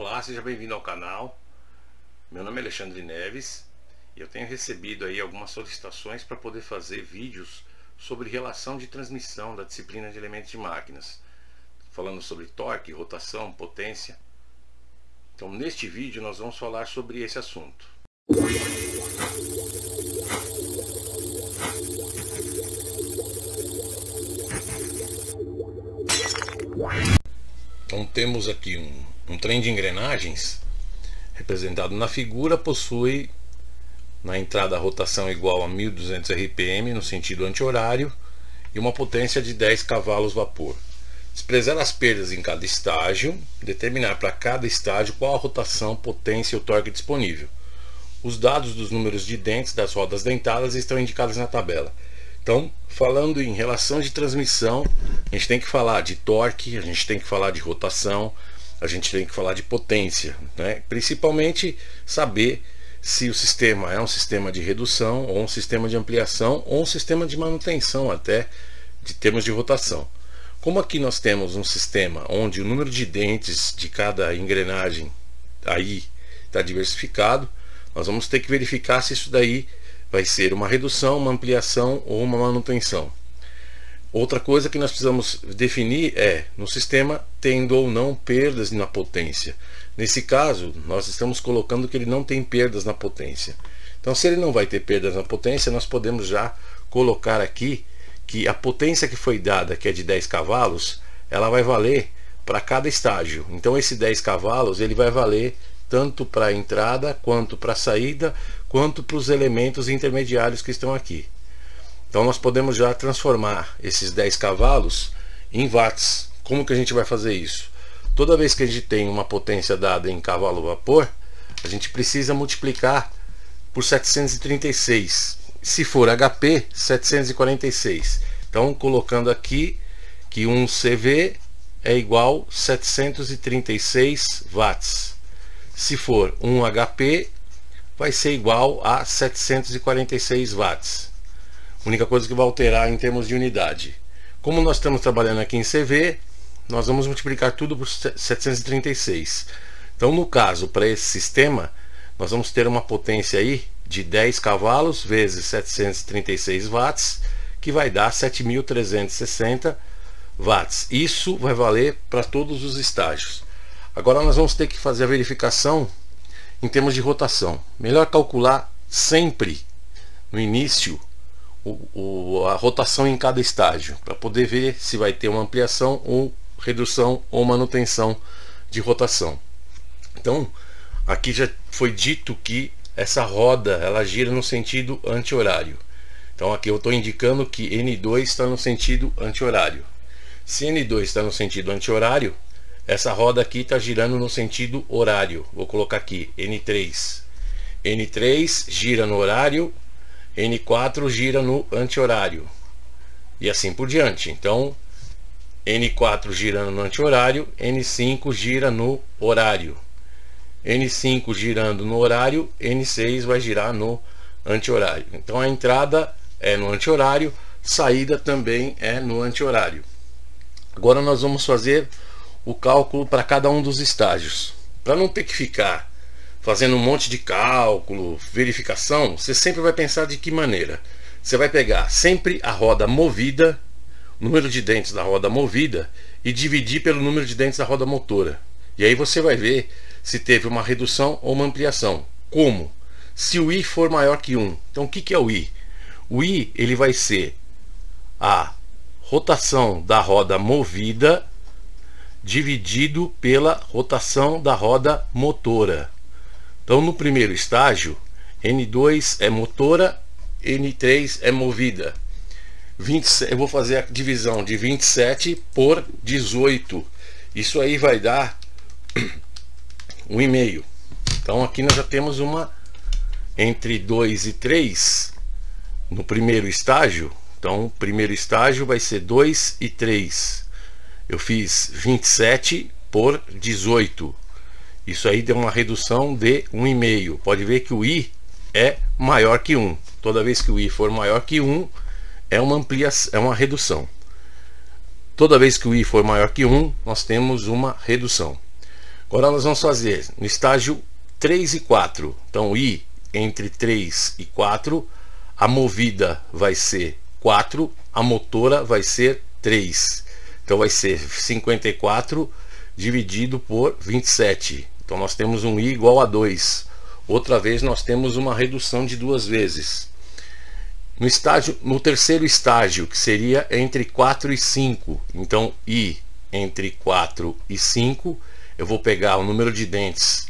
Olá, seja bem-vindo ao canal. Meu nome é Alexandre Neves e eu tenho recebido aí algumas solicitações para poder fazer vídeos sobre relação de transmissão da disciplina de elementos de máquinas, falando sobre torque, rotação, potência. Então, neste vídeo nós vamos falar sobre esse assunto. Então temos aqui um, um trem de engrenagens representado na figura possui na entrada a rotação igual a 1200 RPM no sentido anti-horário e uma potência de 10 cavalos vapor. Desprezar as perdas em cada estágio, determinar para cada estágio qual a rotação, potência e o torque disponível. Os dados dos números de dentes das rodas dentadas estão indicados na tabela. Então, falando em relação de transmissão, a gente tem que falar de torque, a gente tem que falar de rotação, a gente tem que falar de potência, né? principalmente saber se o sistema é um sistema de redução, ou um sistema de ampliação, ou um sistema de manutenção até de termos de rotação. Como aqui nós temos um sistema onde o número de dentes de cada engrenagem aí está diversificado, nós vamos ter que verificar se isso daí vai ser uma redução, uma ampliação ou uma manutenção. Outra coisa que nós precisamos definir é, no sistema, tendo ou não perdas na potência. Nesse caso, nós estamos colocando que ele não tem perdas na potência. Então, se ele não vai ter perdas na potência, nós podemos já colocar aqui que a potência que foi dada, que é de 10 cavalos, ela vai valer para cada estágio. Então, esse 10 cavalos ele vai valer tanto para a entrada, quanto para a saída, quanto para os elementos intermediários que estão aqui. Então nós podemos já transformar esses 10 cavalos em watts. Como que a gente vai fazer isso? Toda vez que a gente tem uma potência dada em cavalo vapor, a gente precisa multiplicar por 736. Se for HP, 746. Então colocando aqui que um CV é igual a 736 watts. Se for 1 HP, vai ser igual a 746 watts. A única coisa que vai alterar em termos de unidade. Como nós estamos trabalhando aqui em CV, nós vamos multiplicar tudo por 736. Então, no caso, para esse sistema, nós vamos ter uma potência aí de 10 cavalos vezes 736 watts, que vai dar 7.360 watts. Isso vai valer para todos os estágios. Agora nós vamos ter que fazer a verificação em termos de rotação. Melhor calcular sempre no início o, o, a rotação em cada estágio para poder ver se vai ter uma ampliação ou redução ou manutenção de rotação. Então, aqui já foi dito que essa roda ela gira no sentido anti-horário. Então aqui eu estou indicando que N2 está no sentido anti-horário. Se N2 está no sentido anti-horário, essa roda aqui está girando no sentido horário. Vou colocar aqui N3. N3 gira no horário, N4 gira no anti-horário. E assim por diante. Então, N4 girando no anti-horário, N5 gira no horário. N5 girando no horário, N6 vai girar no anti-horário. Então a entrada é no anti-horário, saída também é no anti-horário. Agora nós vamos fazer o cálculo para cada um dos estágios. Para não ter que ficar fazendo um monte de cálculo, verificação, você sempre vai pensar de que maneira? Você vai pegar sempre a roda movida, o número de dentes da roda movida, e dividir pelo número de dentes da roda motora. E aí você vai ver se teve uma redução ou uma ampliação. Como? Se o I for maior que 1. Então o que, é o I? O I ele vai ser a rotação da roda movida dividido pela rotação da roda motora. Então, no primeiro estágio, N2 é motora, N3 é movida. 20, eu vou fazer a divisão de 27 por 18. Isso aí vai dar 1,5. Então, aqui nós já temos uma entre 2 e 3 no primeiro estágio. Então, o primeiro estágio vai ser 2 e 3 eu fiz 27 por 18. Isso aí deu uma redução de 1,5. Pode ver que o i é maior que 1. Toda vez que o i for maior que 1, é uma ampliação, é uma redução. Toda vez que o i for maior que 1, nós temos uma redução. Agora nós vamos fazer no estágio 3 e 4. Então, I entre 3 e 4, a movida vai ser 4, a motora vai ser 3. Então vai ser 54 dividido por 27. Então nós temos um i igual a 2. Outra vez nós temos uma redução de duas vezes. No, estágio, no terceiro estágio, que seria entre 4 e 5, então i entre 4 e 5, eu vou pegar o número de dentes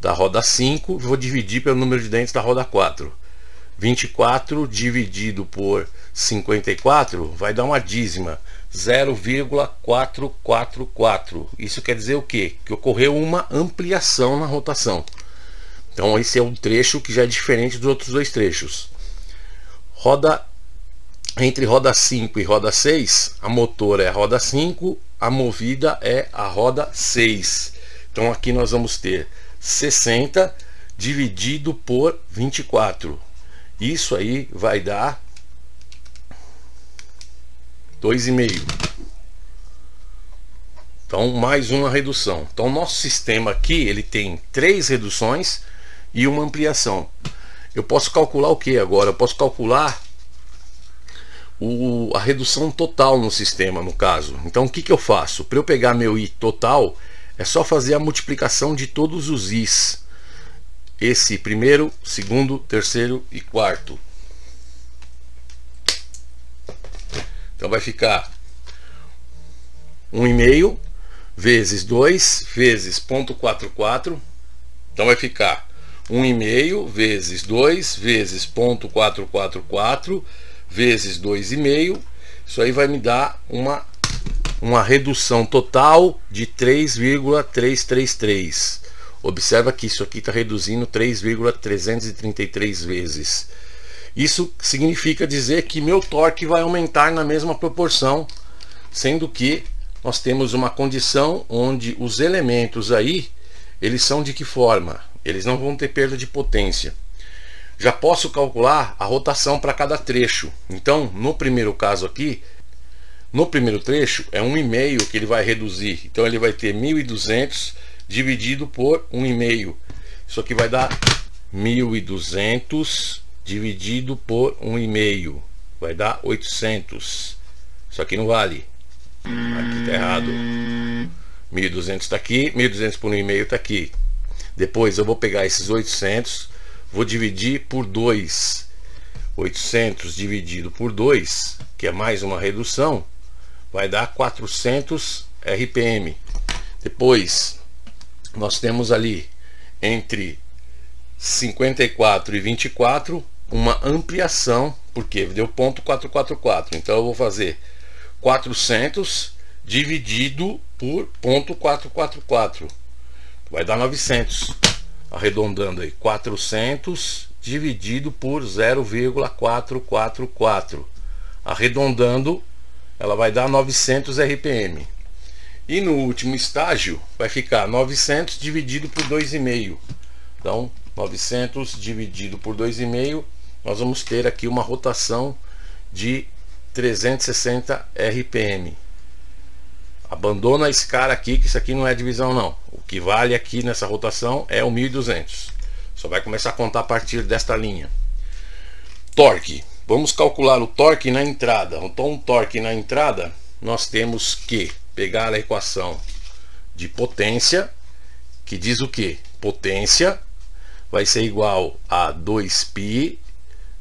da roda 5, vou dividir pelo número de dentes da roda 4. 24 dividido por 54 vai dar uma dízima 0,444. Isso quer dizer o quê? Que ocorreu uma ampliação na rotação. Então esse é um trecho que já é diferente dos outros dois trechos. Roda entre roda 5 e roda 6, a motor é a roda 5, a movida é a roda 6. Então aqui nós vamos ter 60 dividido por 24. Isso aí vai dar 2,5. Então, mais uma redução. Então, nosso sistema aqui, ele tem três reduções e uma ampliação. Eu posso calcular o que agora? Eu posso calcular o, a redução total no sistema, no caso. Então, o que, que eu faço? Para eu pegar meu I total, é só fazer a multiplicação de todos os i's. Esse primeiro, segundo, terceiro e quarto. Então vai ficar 1,5 vezes 2 vezes ponto 44. Então vai ficar 1,5 vezes 2 vezes ponto 444 vezes 2,5. Isso aí vai me dar uma uma redução total de 3,333. Observa que isso aqui está reduzindo 3,333 vezes. Isso significa dizer que meu torque vai aumentar na mesma proporção, sendo que nós temos uma condição onde os elementos aí, eles são de que forma? Eles não vão ter perda de potência. Já posso calcular a rotação para cada trecho. Então, no primeiro caso aqui, no primeiro trecho é 1,5 que ele vai reduzir. Então ele vai ter 1.200 dividido por 1,5. Isso aqui vai dar 1.200 dividido por 1,5. Vai dar 800. Isso aqui não vale. Aqui está errado. 1.200 está aqui. 1.200 por 1,5 está aqui. Depois eu vou pegar esses 800. Vou dividir por 2. 800 dividido por 2, que é mais uma redução, vai dar 400 RPM. Depois, nós temos ali entre 54 e 24 uma ampliação, porque deu ponto 444. Então eu vou fazer 400 dividido por ponto 444. Vai dar 900. Arredondando aí, 400 dividido por 0,444. Arredondando ela vai dar 900 RPM. E no último estágio vai ficar 900 dividido por 2,5. Então, 900 dividido por 2,5, nós vamos ter aqui uma rotação de 360 RPM. Abandona esse cara aqui, que isso aqui não é divisão não. O que vale aqui nessa rotação é o 1200. Só vai começar a contar a partir desta linha. Torque. Vamos calcular o torque na entrada. Então, o torque na entrada, nós temos que pegar a equação de potência, que diz o que? Potência vai ser igual a 2π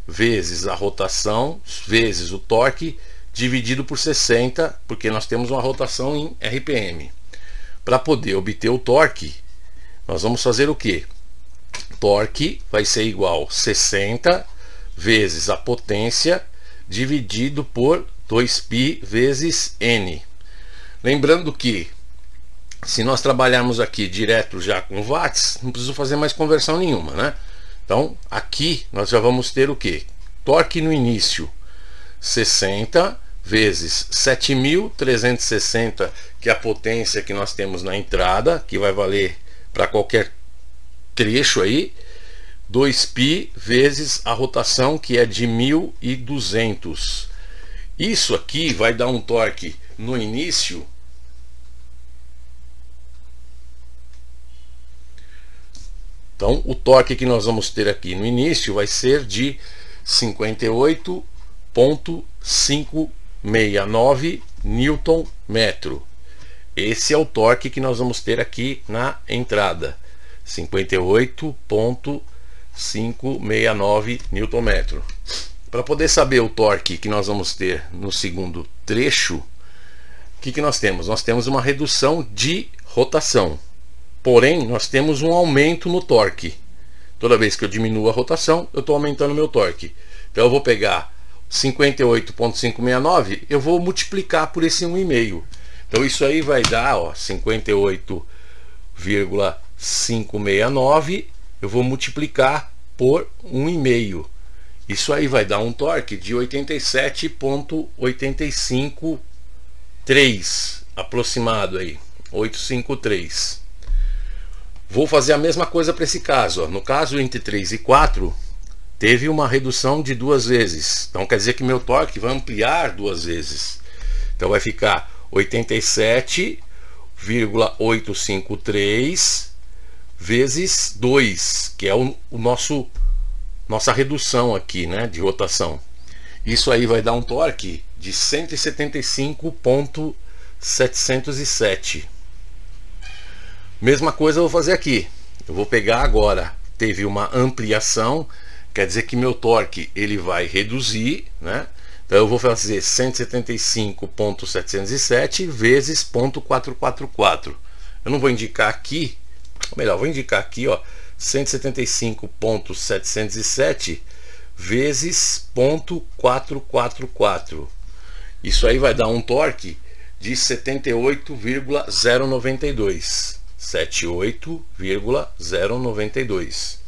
vezes a rotação vezes o torque dividido por 60, porque nós temos uma rotação em RPM. Para poder obter o torque, nós vamos fazer o que? Torque vai ser igual a 60 vezes a potência dividido por 2π vezes n. Lembrando que se nós trabalharmos aqui direto já com watts, não preciso fazer mais conversão nenhuma, né? Então, aqui nós já vamos ter o que? Torque no início, 60 vezes 7.360, que é a potência que nós temos na entrada, que vai valer para qualquer trecho aí, 2π vezes a rotação que é de 1200. Isso aqui vai dar um torque no início Então, o torque que nós vamos ter aqui no início vai ser de 58.569 Newton metro. Esse é o torque que nós vamos ter aqui na entrada. 58.569 Newton metro. Para poder saber o torque que nós vamos ter no segundo trecho, o que, que nós temos? Nós temos uma redução de rotação. Porém, nós temos um aumento no torque. Toda vez que eu diminuo a rotação, eu estou aumentando meu torque. Então eu vou pegar 58.569, eu vou multiplicar por esse 1,5. Então isso aí vai dar 58,569, eu vou multiplicar por 1,5. Isso aí vai dar um torque de 87.853 aproximado aí, 853. Vou fazer a mesma coisa para esse caso. No caso entre 3 e 4, teve uma redução de duas vezes. Então quer dizer que meu torque vai ampliar duas vezes. Então vai ficar 87,853 vezes 2, que é o, o, nosso nossa redução aqui, né, de rotação. Isso aí vai dar um torque de 175.707. Mesma coisa eu vou fazer aqui. Eu vou pegar agora, teve uma ampliação, quer dizer que meu torque ele vai reduzir, né? Então eu vou fazer 175.707 vezes 0.444. Eu não vou indicar aqui, ou melhor, vou indicar aqui, ó, 175.707 vezes 0.444. Isso aí vai dar um torque de 78,092. 78,092.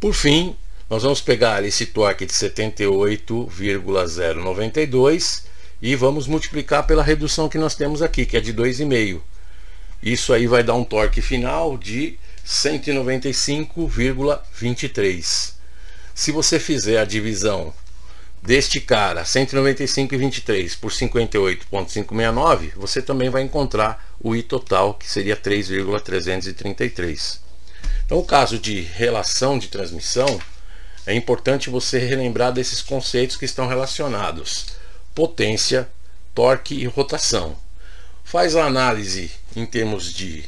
Por fim, nós vamos pegar esse torque de 78,092 e vamos multiplicar pela redução que nós temos aqui, que é de 2,5. Isso aí vai dar um torque final de 195,23. Se você fizer a divisão deste cara 195,23 por 58,569, você também vai encontrar o I total, que seria 3,333. Então, o caso de relação de transmissão, é importante você relembrar desses conceitos que estão relacionados: potência, torque e rotação. Faz a análise em termos de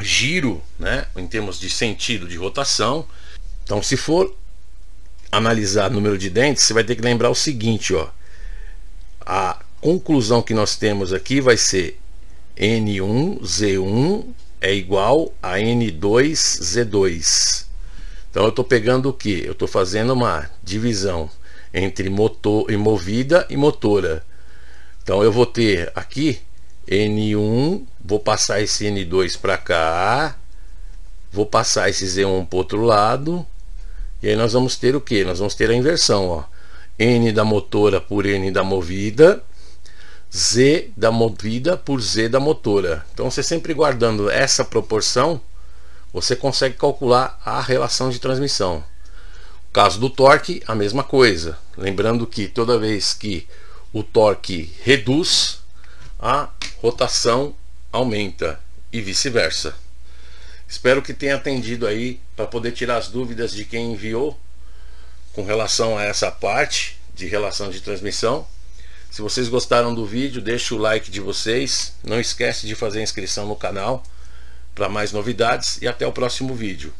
giro, né, em termos de sentido de rotação. Então, se for analisar número de dentes, você vai ter que lembrar o seguinte, ó. A conclusão que nós temos aqui vai ser N1Z1 é igual a N2Z2. Então eu estou pegando o que? Eu estou fazendo uma divisão entre motor e movida e motora. Então eu vou ter aqui N1, vou passar esse N2 para cá, vou passar esse Z1 para outro lado, e aí nós vamos ter o que? Nós vamos ter a inversão, ó. N da motora por N da movida, Z da movida por Z da motora. Então você sempre guardando essa proporção, você consegue calcular a relação de transmissão. No caso do torque, a mesma coisa. Lembrando que toda vez que o torque reduz, a rotação aumenta e vice-versa. Espero que tenha atendido aí para poder tirar as dúvidas de quem enviou com relação a essa parte de relação de transmissão. Se vocês gostaram do vídeo, deixe o like de vocês. Não esquece de fazer inscrição no canal para mais novidades e até o próximo vídeo.